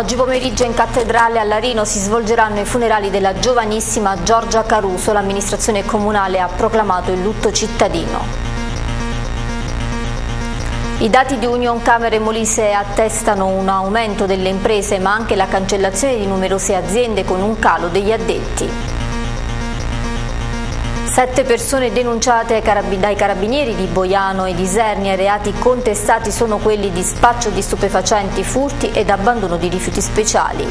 Oggi pomeriggio in cattedrale a Larino si svolgeranno i funerali della giovanissima Giorgia Caruso. L'amministrazione comunale ha proclamato il lutto cittadino. I dati di Union Camere Molise attestano un aumento delle imprese ma anche la cancellazione di numerose aziende con un calo degli addetti. Sette persone denunciate dai carabinieri di Boiano e di Isernia. Reati contestati sono quelli di spaccio di stupefacenti, furti ed abbandono di rifiuti speciali.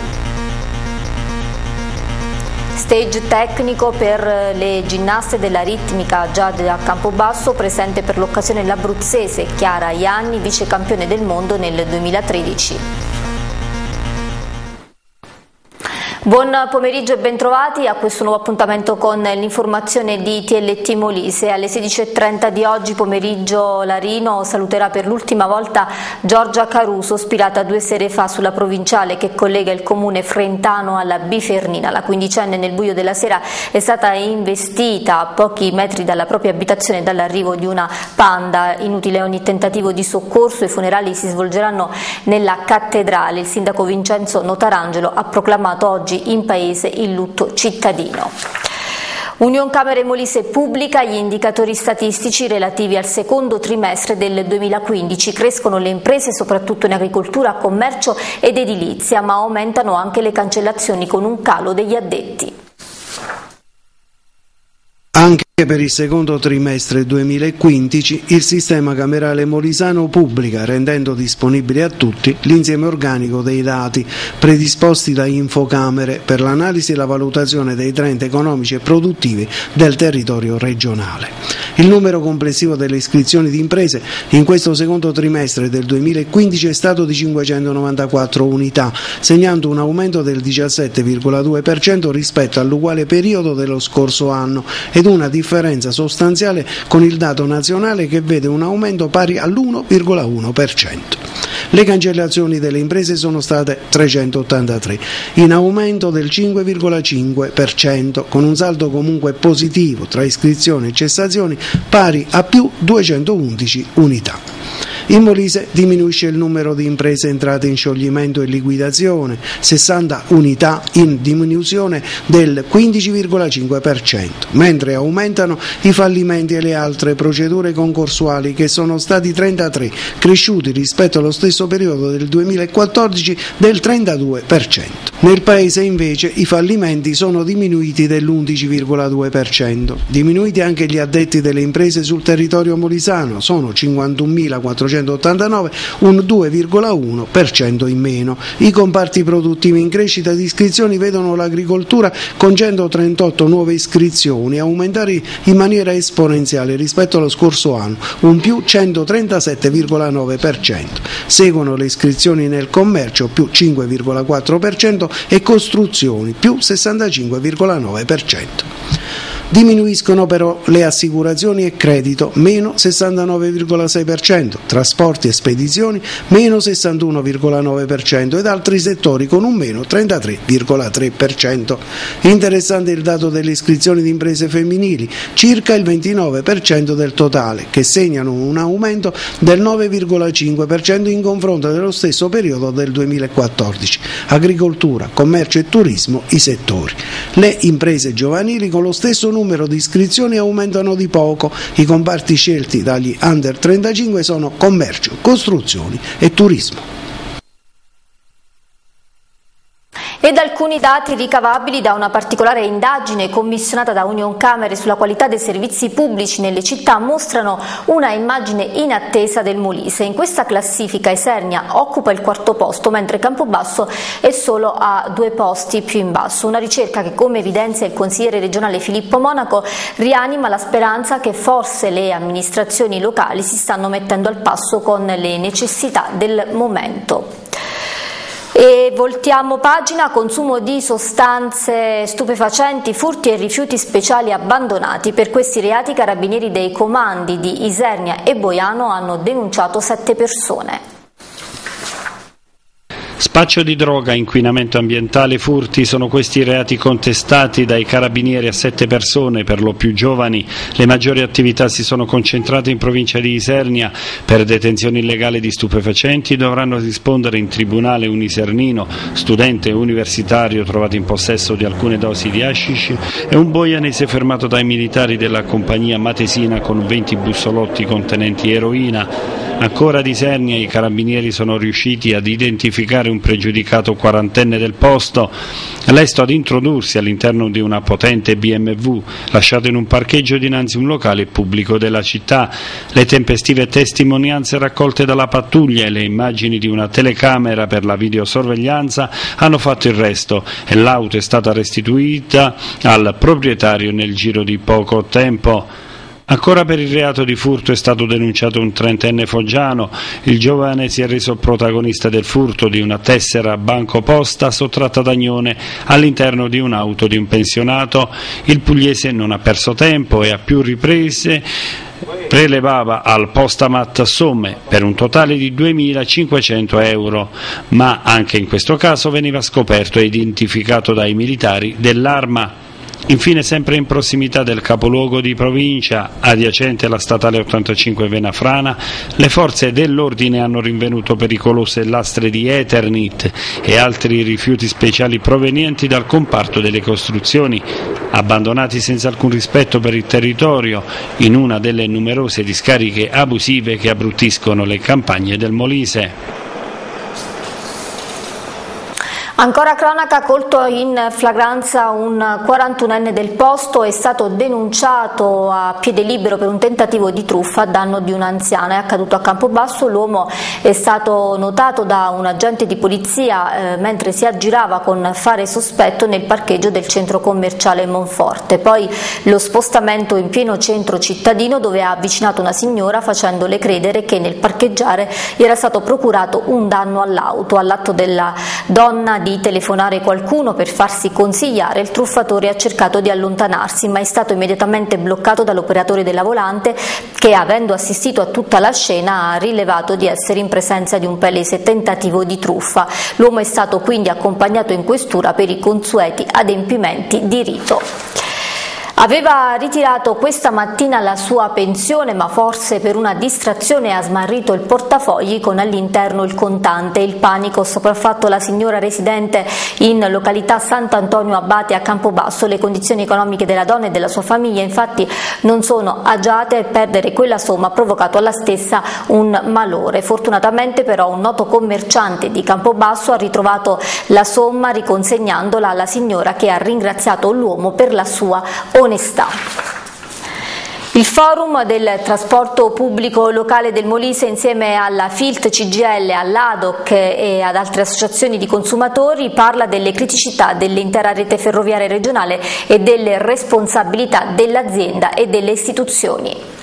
Stage tecnico per le ginnaste della ritmica già da Campobasso, presente per l'occasione l'abruzzese Chiara Ianni, vice campione del mondo nel 2013. Buon pomeriggio e bentrovati a questo nuovo appuntamento con l'informazione di TLT Molise. Alle 16.30 di oggi pomeriggio Larino saluterà per l'ultima volta Giorgia Caruso, ispirata due sere fa sulla provinciale che collega il comune frentano alla Bifernina. La quindicenne nel buio della sera è stata investita a pochi metri dalla propria abitazione dall'arrivo di una panda. Inutile ogni tentativo di soccorso, i funerali si svolgeranno nella cattedrale. Il sindaco Vincenzo Notarangelo ha proclamato oggi in Paese il lutto cittadino. Union Camere Molise pubblica gli indicatori statistici relativi al secondo trimestre del 2015. Crescono le imprese soprattutto in agricoltura, commercio ed edilizia, ma aumentano anche le cancellazioni con un calo degli addetti. Per il secondo trimestre 2015 il sistema camerale molisano pubblica, rendendo disponibile a tutti l'insieme organico dei dati predisposti da Infocamere per l'analisi e la valutazione dei trend economici e produttivi del territorio regionale. Il numero complessivo delle iscrizioni di imprese in questo secondo trimestre del 2015 è stato di 594 unità, segnando un aumento del 17,2% rispetto all'uguale periodo dello scorso anno ed una differenza differenza sostanziale con il dato nazionale che vede un aumento pari all'1,1%. Le cancellazioni delle imprese sono state 383, in aumento del 5,5%, con un saldo comunque positivo tra iscrizioni e cessazioni pari a più 211 unità. In Molise diminuisce il numero di imprese entrate in scioglimento e liquidazione, 60 unità in diminuzione del 15,5%, mentre aumentano i fallimenti e le altre procedure concorsuali che sono stati 33, cresciuti rispetto allo stesso periodo del 2014 del 32%. Nel Paese invece i fallimenti sono diminuiti dell'11,2%. Diminuiti anche gli addetti delle imprese sul territorio molisano, sono 51.400 1989, un 2,1% in meno. I comparti produttivi in crescita di iscrizioni vedono l'agricoltura con 138 nuove iscrizioni aumentare in maniera esponenziale rispetto allo scorso anno, un più 137,9%. Seguono le iscrizioni nel commercio più 5,4% e costruzioni più 65,9%. Diminuiscono però le assicurazioni e credito, meno 69,6%, trasporti e spedizioni, meno 61,9% ed altri settori con un meno 33,3%. Interessante il dato delle iscrizioni di imprese femminili, circa il 29% del totale, che segnano un aumento del 9,5% in confronto dello stesso periodo del 2014. Agricoltura, commercio e turismo i settori. Le imprese giovanili con lo stesso numero numero di iscrizioni aumentano di poco. I comparti scelti dagli under 35 sono commercio, costruzioni e turismo. Ed alcuni dati ricavabili da una particolare indagine commissionata da Union Camere sulla qualità dei servizi pubblici nelle città mostrano una immagine inattesa del Molise. In questa classifica Esernia occupa il quarto posto mentre Campobasso è solo a due posti più in basso. Una ricerca che come evidenzia il consigliere regionale Filippo Monaco rianima la speranza che forse le amministrazioni locali si stanno mettendo al passo con le necessità del momento. E voltiamo pagina, consumo di sostanze stupefacenti, furti e rifiuti speciali abbandonati. Per questi reati i carabinieri dei comandi di Isernia e Boiano hanno denunciato sette persone. Spaccio di droga, inquinamento ambientale, furti sono questi reati contestati dai carabinieri a sette persone, per lo più giovani. Le maggiori attività si sono concentrate in provincia di Isernia. Per detenzione illegale di stupefacenti dovranno rispondere in tribunale un isernino, studente universitario trovato in possesso di alcune dosi di hashish e un boianese fermato dai militari della compagnia Matesina con 20 bussolotti contenenti eroina. Ancora di Sernia i carabinieri sono riusciti ad identificare un pregiudicato quarantenne del posto, lesto ad introdursi all'interno di una potente BMW lasciato in un parcheggio dinanzi a un locale pubblico della città. Le tempestive testimonianze raccolte dalla pattuglia e le immagini di una telecamera per la videosorveglianza hanno fatto il resto e l'auto è stata restituita al proprietario nel giro di poco tempo. Ancora per il reato di furto è stato denunciato un trentenne foggiano. Il giovane si è reso protagonista del furto di una tessera banco posta sottratta da Agnone all'interno di un'auto di un pensionato. Il pugliese non ha perso tempo e a più riprese prelevava al postamat somme per un totale di 2.500 euro, ma anche in questo caso veniva scoperto e identificato dai militari dell'arma. Infine, sempre in prossimità del capoluogo di provincia, adiacente alla statale 85 Venafrana, le forze dell'ordine hanno rinvenuto pericolose lastre di Eternit e altri rifiuti speciali provenienti dal comparto delle costruzioni, abbandonati senza alcun rispetto per il territorio, in una delle numerose discariche abusive che abbruttiscono le campagne del Molise. Ancora cronaca, colto in flagranza un 41enne del posto è stato denunciato a piede libero per un tentativo di truffa a danno di un'anziana. È accaduto a Campobasso, l'uomo è stato notato da un agente di polizia eh, mentre si aggirava con fare sospetto nel parcheggio del centro commerciale Monforte. Poi lo spostamento in pieno centro cittadino dove ha avvicinato una signora facendole credere che nel parcheggiare era stato procurato un danno all'auto. All'atto della donna di di telefonare qualcuno per farsi consigliare, il truffatore ha cercato di allontanarsi ma è stato immediatamente bloccato dall'operatore della volante che avendo assistito a tutta la scena ha rilevato di essere in presenza di un palese tentativo di truffa. L'uomo è stato quindi accompagnato in questura per i consueti adempimenti di rito. Aveva ritirato questa mattina la sua pensione ma forse per una distrazione ha smarrito il portafogli con all'interno il contante. Il panico sopraffatto la signora residente in località Sant'Antonio Abate a Campobasso. Le condizioni economiche della donna e della sua famiglia infatti non sono agiate e perdere quella somma ha provocato alla stessa un malore. Fortunatamente però un noto commerciante di Campobasso ha ritrovato la somma riconsegnandola alla signora che ha ringraziato l'uomo per la sua onestà onestà. Il forum del trasporto pubblico locale del Molise insieme alla FILT, CGL, all'ADOC e ad altre associazioni di consumatori parla delle criticità dell'intera rete ferroviaria regionale e delle responsabilità dell'azienda e delle istituzioni.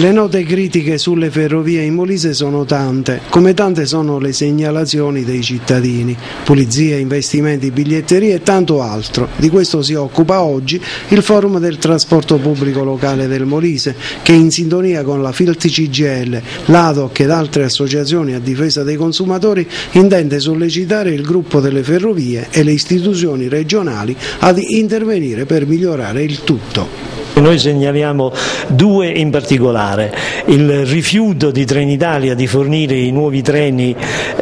Le note critiche sulle ferrovie in Molise sono tante, come tante sono le segnalazioni dei cittadini, pulizie, investimenti, biglietterie e tanto altro. Di questo si occupa oggi il forum del trasporto pubblico locale del Molise che in sintonia con la Filti CGL, l'ADOC ed altre associazioni a difesa dei consumatori intende sollecitare il gruppo delle ferrovie e le istituzioni regionali ad intervenire per migliorare il tutto. Noi segnaliamo due in particolare, il rifiuto di Trenitalia di fornire i nuovi treni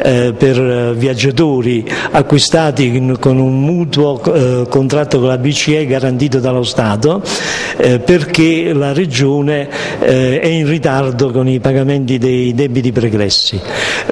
eh, per viaggiatori acquistati con un mutuo eh, contratto con la BCE garantito dallo Stato eh, perché la Regione eh, è in ritardo con i pagamenti dei debiti pregressi.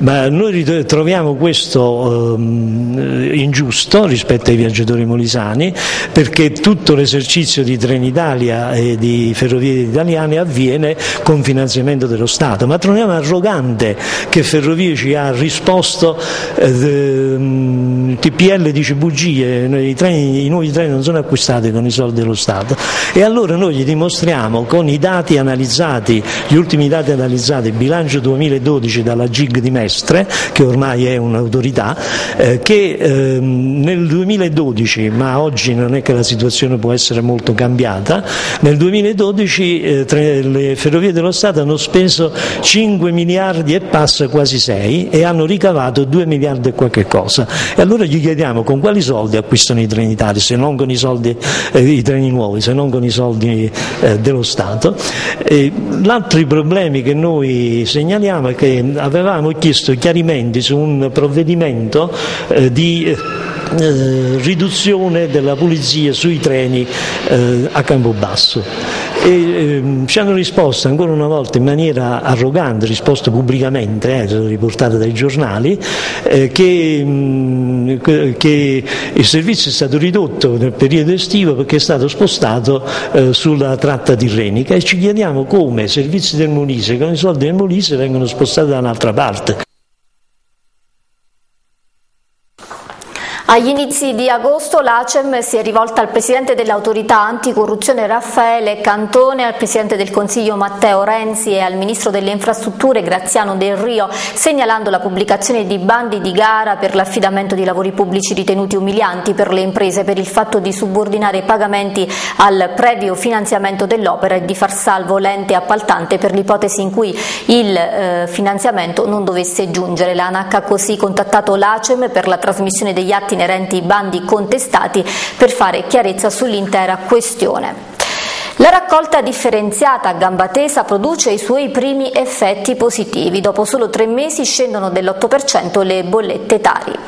Ma noi troviamo questo ehm, ingiusto rispetto ai viaggiatori molisani perché tutto l'esercizio di Trenitalia e di Ferrovie Italiane avviene con finanziamento dello Stato, ma troviamo arrogante che Ferrovie ci ha risposto eh, mm, TPL dice bugie, i, treni, i nuovi treni non sono acquistati con i soldi dello Stato. E allora noi gli dimostriamo con i dati analizzati, gli ultimi dati analizzati, il bilancio 2012 dalla GIG di Mestre, che ormai è un'autorità, eh, che eh, nel 2012, ma oggi non è che la situazione può essere molto cambiata, Nel 2012 eh, le Ferrovie dello Stato hanno speso 5 miliardi e passa quasi 6 e hanno ricavato 2 miliardi e qualche cosa. E allora gli chiediamo con quali soldi acquistano i treni Italia, se non con i soldi, eh, i treni nuovi, se non con i soldi eh, dello Stato. L'altro problemi che noi segnaliamo è che avevamo chiesto chiarimenti su un provvedimento eh, di eh, riduzione della pulizia sui treni eh, a Campobasso e ehm, ci hanno risposto ancora una volta in maniera arrogante, risposto pubblicamente, eh, sono riportate dai giornali, eh, che, mh, mm, che, il servizio è stato ridotto nel periodo estivo perché è stato spostato eh, sulla tratta tirrenica e ci chiediamo come i servizi del Molise con i soldi del Molise vengono spostati da un'altra parte. Agli inizi di agosto l'ACEM si è rivolta al Presidente dell'autorità anticorruzione Raffaele Cantone, al Presidente del Consiglio Matteo Renzi e al Ministro delle Infrastrutture Graziano Del Rio, segnalando la pubblicazione di bandi di gara per l'affidamento di lavori pubblici ritenuti umilianti per le imprese per il fatto di subordinare i pagamenti al previo finanziamento dell'opera e di far salvo l'ente appaltante per l'ipotesi in cui il eh, finanziamento non dovesse giungere. L'ANAC ha così contattato l'ACEM per la trasmissione degli atti inerenti ai bandi contestati per fare chiarezza sull'intera questione. La raccolta differenziata a gamba tesa produce i suoi primi effetti positivi. Dopo solo tre mesi scendono dell'8% le bollette tari.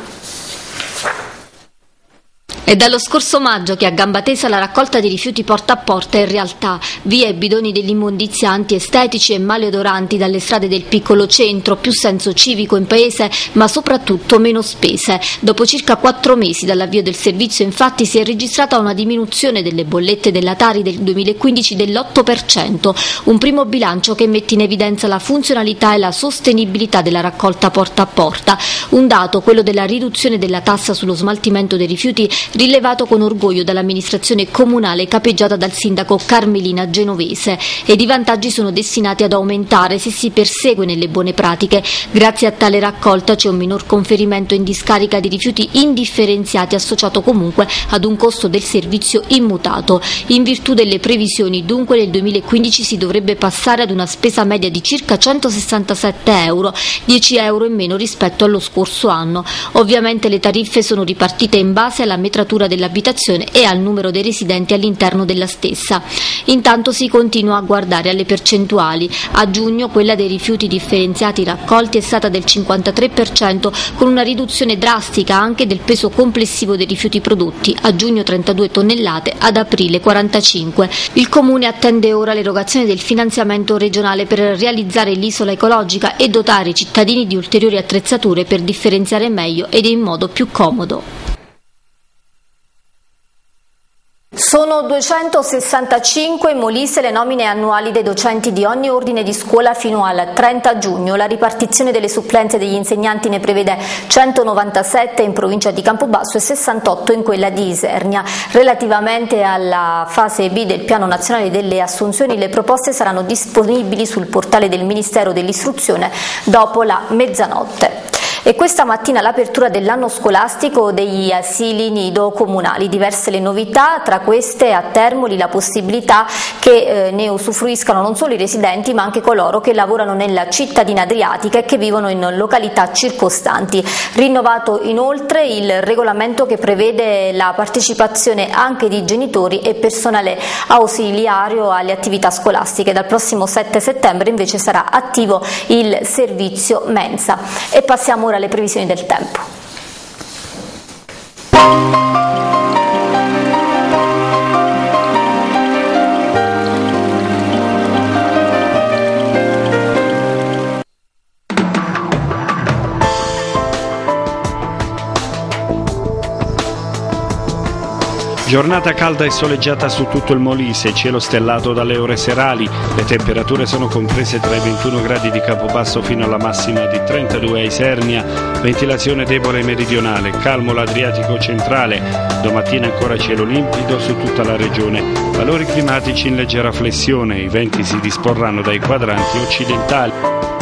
È dallo scorso maggio che a gamba tesa la raccolta di rifiuti porta a porta è in realtà via e bidoni dell'immondizia antiestetici e maleodoranti dalle strade del piccolo centro, più senso civico in paese, ma soprattutto meno spese. Dopo circa quattro mesi dall'avvio del servizio, infatti, si è registrata una diminuzione delle bollette della Tari del 2015 dell'8%, un primo bilancio che mette in evidenza la funzionalità e la sostenibilità della raccolta porta a porta. Un dato, quello della riduzione della tassa sullo smaltimento dei rifiuti, rilevato con orgoglio dall'amministrazione comunale capeggiata dal sindaco Carmelina Genovese ed i vantaggi sono destinati ad aumentare se si persegue nelle buone pratiche. Grazie a tale raccolta c'è un minor conferimento in discarica di rifiuti indifferenziati associato comunque ad un costo del servizio immutato. In virtù delle previsioni dunque nel 2015 si dovrebbe passare ad una spesa media di circa 167 euro, 10 euro in meno rispetto allo scorso anno. Ovviamente le tariffe sono ripartite in base alla metratura temperatura dell'abitazione e al numero dei residenti all'interno della stessa. Intanto si continua a guardare alle percentuali. A giugno quella dei rifiuti differenziati raccolti è stata del 53% con una riduzione drastica anche del peso complessivo dei rifiuti prodotti, a giugno 32 tonnellate, ad aprile 45. Il Comune attende ora l'erogazione del finanziamento regionale per realizzare l'isola ecologica e dotare i cittadini di ulteriori attrezzature per differenziare meglio ed in modo più comodo. Sono 265 in Molise le nomine annuali dei docenti di ogni ordine di scuola fino al 30 giugno. La ripartizione delle supplenze degli insegnanti ne prevede 197 in provincia di Campobasso e 68 in quella di Isernia. Relativamente alla fase B del Piano Nazionale delle Assunzioni, le proposte saranno disponibili sul portale del Ministero dell'Istruzione dopo la mezzanotte. E questa mattina l'apertura dell'anno scolastico degli asili nido comunali, diverse le novità, tra queste a Termoli la possibilità che eh, ne usufruiscano non solo i residenti ma anche coloro che lavorano nella cittadina adriatica e che vivono in località circostanti. Rinnovato inoltre il regolamento che prevede la partecipazione anche di genitori e personale ausiliario alle attività scolastiche. Dal prossimo 7 settembre invece sarà attivo il servizio mensa. E passiamo ora alle previsioni del tempo. Giornata calda e soleggiata su tutto il Molise, cielo stellato dalle ore serali, le temperature sono comprese tra i 21 gradi di Capobasso fino alla massima di 32 a Isernia, ventilazione debole meridionale, calmo l'Adriatico centrale, domattina ancora cielo limpido su tutta la regione, valori climatici in leggera flessione, i venti si disporranno dai quadranti occidentali.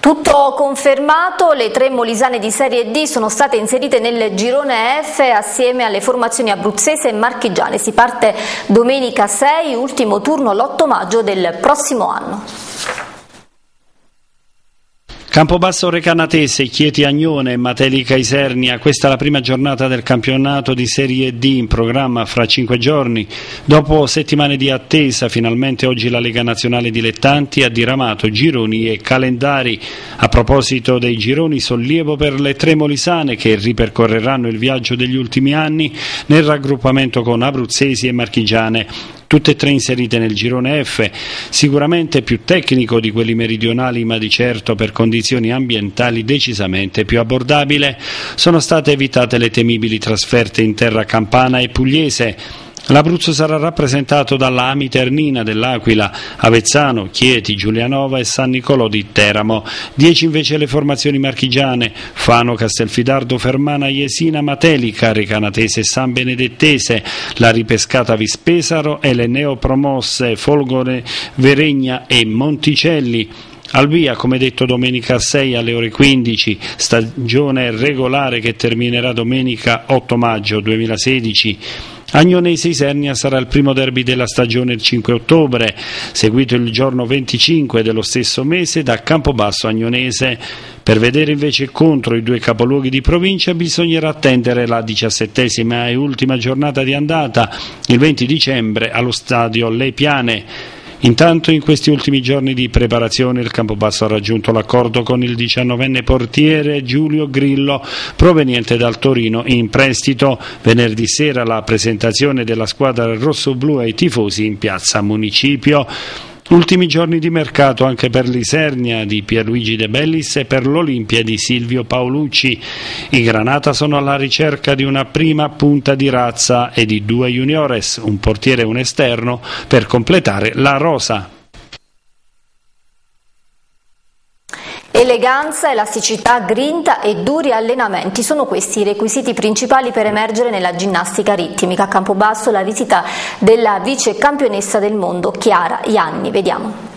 Tutto confermato, le tre molisane di Serie D sono state inserite nel girone F assieme alle formazioni abruzzese e marchigiane. Si parte domenica 6, ultimo turno l'8 maggio del prossimo anno. Campobasso Recanatese, Chieti Agnone, Matelica Isernia, questa è la prima giornata del campionato di Serie D in programma fra cinque giorni. Dopo settimane di attesa, finalmente oggi la Lega Nazionale Dilettanti ha diramato gironi e calendari. A proposito dei gironi, sollievo per le tre molisane che ripercorreranno il viaggio degli ultimi anni nel raggruppamento con abruzzesi e marchigiane tutte e tre inserite nel girone F, sicuramente più tecnico di quelli meridionali ma di certo per condizioni ambientali decisamente più abbordabile, sono state evitate le temibili trasferte in terra campana e pugliese L'Abruzzo sarà rappresentato dalla Amiternina dell'Aquila, Avezzano, Chieti, Giulianova e San Nicolò di Teramo. Dieci invece le formazioni marchigiane, Fano, Castelfidardo, Fermana, Jesina, Matelica, Recanatese e San Benedettese, la ripescata Vispesaro e le neopromosse Folgore, Veregna e Monticelli. Al via, come detto, domenica 6 alle ore 15, stagione regolare che terminerà domenica 8 maggio 2016. Agnonese Isernia sarà il primo derby della stagione il 5 ottobre, seguito il giorno 25 dello stesso mese da Campobasso Agnonese. Per vedere invece contro i due capoluoghi di provincia bisognerà attendere la diciassettesima e ultima giornata di andata, il 20 dicembre, allo stadio Le Piane. Intanto in questi ultimi giorni di preparazione il Campobasso ha raggiunto l'accordo con il diciannovenne portiere Giulio Grillo proveniente dal Torino in prestito. Venerdì sera la presentazione della squadra rosso-blu ai tifosi in piazza Municipio. Ultimi giorni di mercato anche per l'Isernia di Pierluigi De Bellis e per l'Olimpia di Silvio Paolucci. I Granata sono alla ricerca di una prima punta di razza e di due juniores, un portiere e un esterno, per completare la rosa. Eleganza, elasticità, grinta e duri allenamenti sono questi i requisiti principali per emergere nella ginnastica ritmica. A Campobasso la visita della vice campionessa del mondo Chiara Ianni. Vediamo.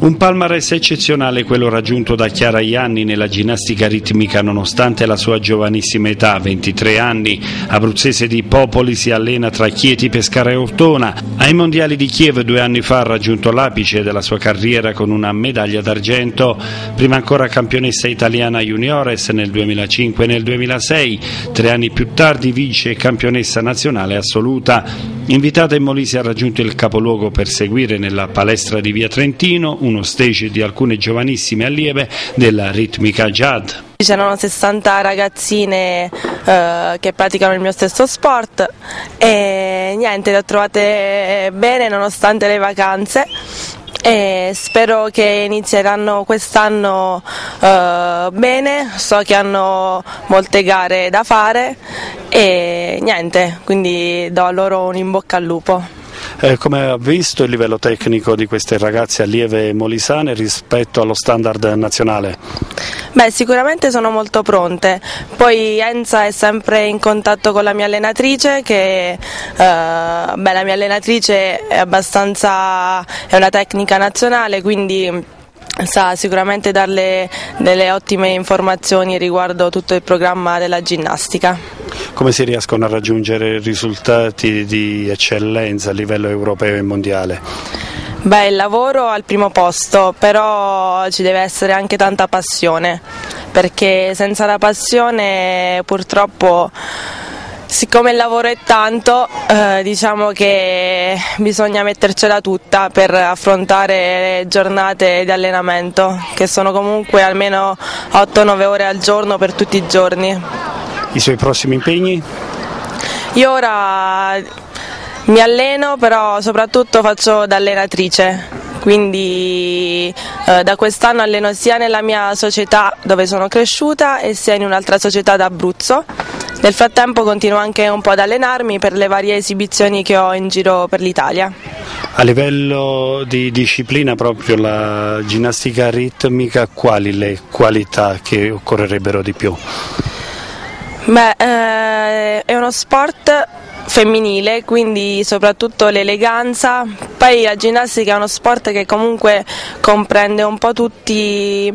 Un palmarès eccezionale quello raggiunto da Chiara Ianni nella ginnastica ritmica nonostante la sua giovanissima età, 23 anni. Abruzzese di Popoli si allena tra Chieti, Pescara e Ortona. Ai mondiali di Kiev due anni fa ha raggiunto l'apice della sua carriera con una medaglia d'argento, prima ancora campionessa italiana juniores nel 2005 e nel 2006, tre anni più tardi vice campionessa nazionale assoluta. Invitata in Molise ha raggiunto il capoluogo per seguire nella palestra di Via Trentino uno stage di alcune giovanissime allieve della ritmica Jad. C'erano 60 ragazzine eh, che praticano il mio stesso sport e niente, le ho trovate bene nonostante le vacanze e spero che inizieranno quest'anno eh, bene, so che hanno molte gare da fare e niente, quindi do loro un in bocca al lupo. Eh, come ha visto il livello tecnico di queste ragazze allieve molisane rispetto allo standard nazionale? Beh, sicuramente sono molto pronte, poi Enza è sempre in contatto con la mia allenatrice che eh, beh, la mia allenatrice è abbastanza è una tecnica nazionale, quindi sa sicuramente darle delle ottime informazioni riguardo tutto il programma della ginnastica. Come si riescono a raggiungere risultati di eccellenza a livello europeo e mondiale? Beh, il lavoro al primo posto, però ci deve essere anche tanta passione, perché senza la passione purtroppo siccome il lavoro è tanto, eh, diciamo che bisogna mettercela tutta per affrontare le giornate di allenamento, che sono comunque almeno 8-9 ore al giorno per tutti i giorni. I suoi prossimi impegni? Io ora mi alleno, però soprattutto faccio da allenatrice quindi eh, da quest'anno alleno sia nella mia società dove sono cresciuta e sia in un'altra società d'Abruzzo. Nel frattempo continuo anche un po' ad allenarmi per le varie esibizioni che ho in giro per l'Italia. A livello di disciplina proprio la ginnastica ritmica, quali le qualità che occorrerebbero di più? Beh, eh, è uno sport femminile, quindi soprattutto l'eleganza. Poi la ginnastica è uno sport che comunque comprende un po' tutti,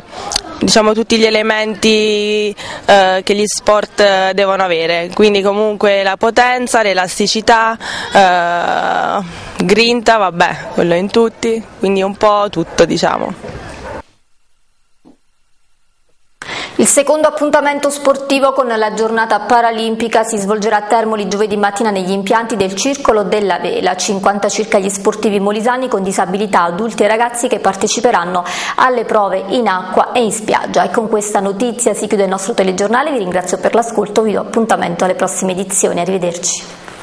diciamo, tutti gli elementi eh, che gli sport devono avere, quindi comunque la potenza, l'elasticità, eh, grinta, vabbè, quello in tutti, quindi un po' tutto diciamo. Il secondo appuntamento sportivo con la giornata paralimpica si svolgerà a Termoli giovedì mattina negli impianti del Circolo della Vela. 50 circa gli sportivi molisani con disabilità, adulti e ragazzi che parteciperanno alle prove in acqua e in spiaggia. E con questa notizia si chiude il nostro telegiornale. Vi ringrazio per l'ascolto, vi do appuntamento alle prossime edizioni. Arrivederci.